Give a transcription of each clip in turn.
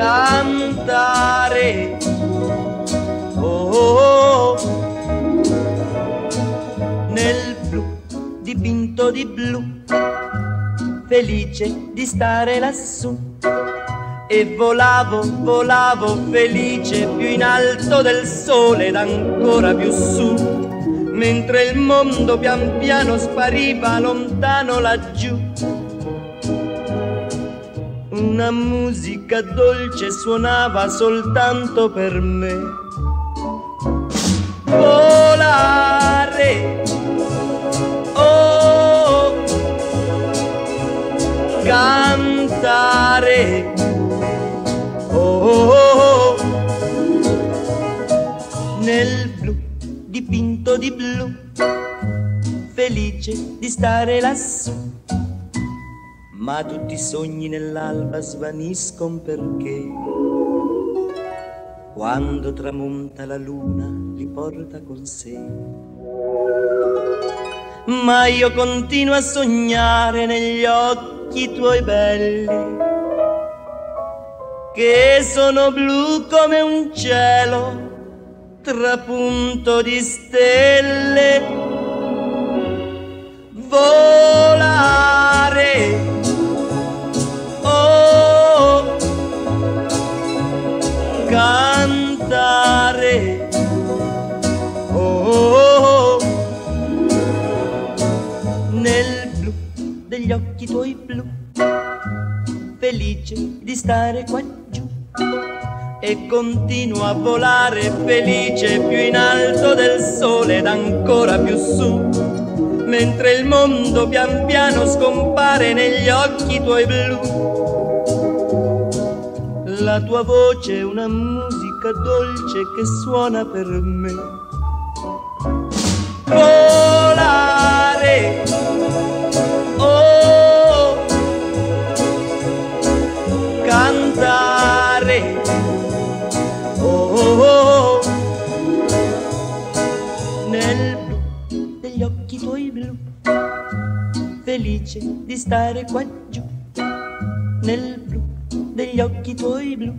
Cantare. Oh, nel blu dipinto di blu, felice di stare lassù e volavo, volavo felice più in alto del sole ed ancora più su, mentre il mondo pian piano spariva lontano laggiù. Una musica dolce suonava soltanto per me. Volare. Oh, cantare oh, nel blu dipinto di blu, felice di stare lassù. Ma tutti i sogni nell'alba svaniscono perché quando tramonta la luna li porta con sé. Ma io continuo a sognare negli occhi tuoi belli che sono blu come un cielo trapunto di stelle. Degli occhi tuoi blu felice di stare qua giù e continuo a volare felice più in alto del sole ed ancora più su, mentre il mondo pian piano scompare negli occhi tuoi blu. La tua voce è una musica dolce che suona per me. Volare Nel blu degli occhi tuoi blu, felice di stare qua giù. Nel blu degli occhi tuoi blu,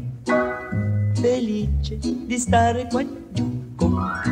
felice di stare qua giù con.